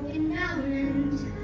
broken down